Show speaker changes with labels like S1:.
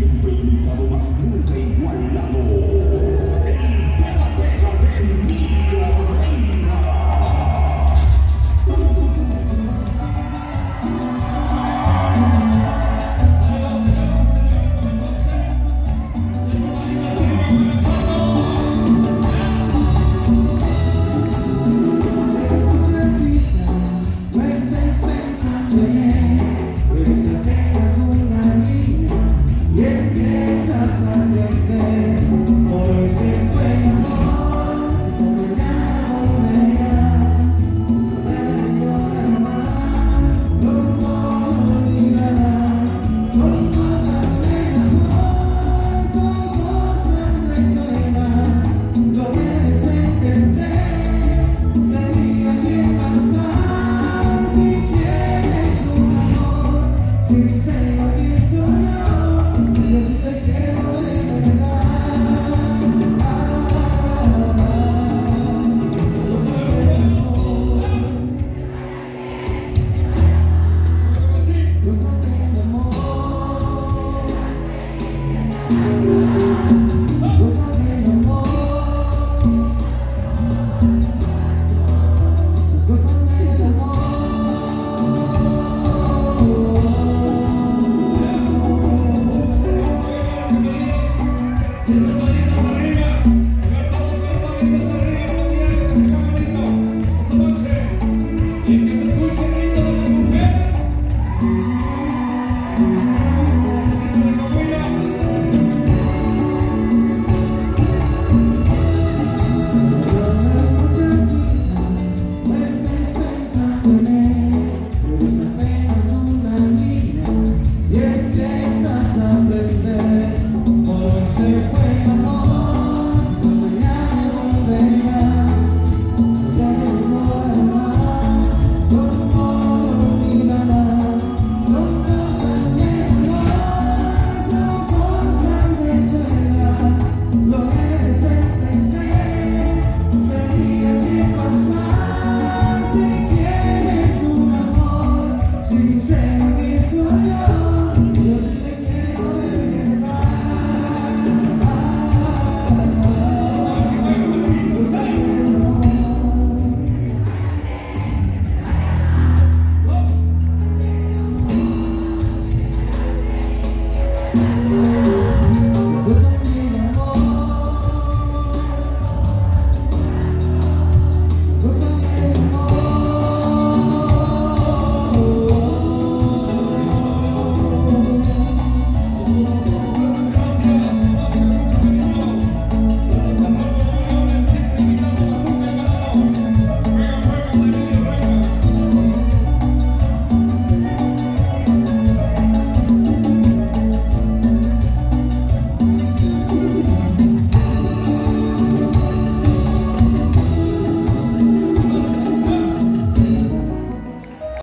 S1: siempre imitado, más nunca igualado.
S2: Oh. sẽ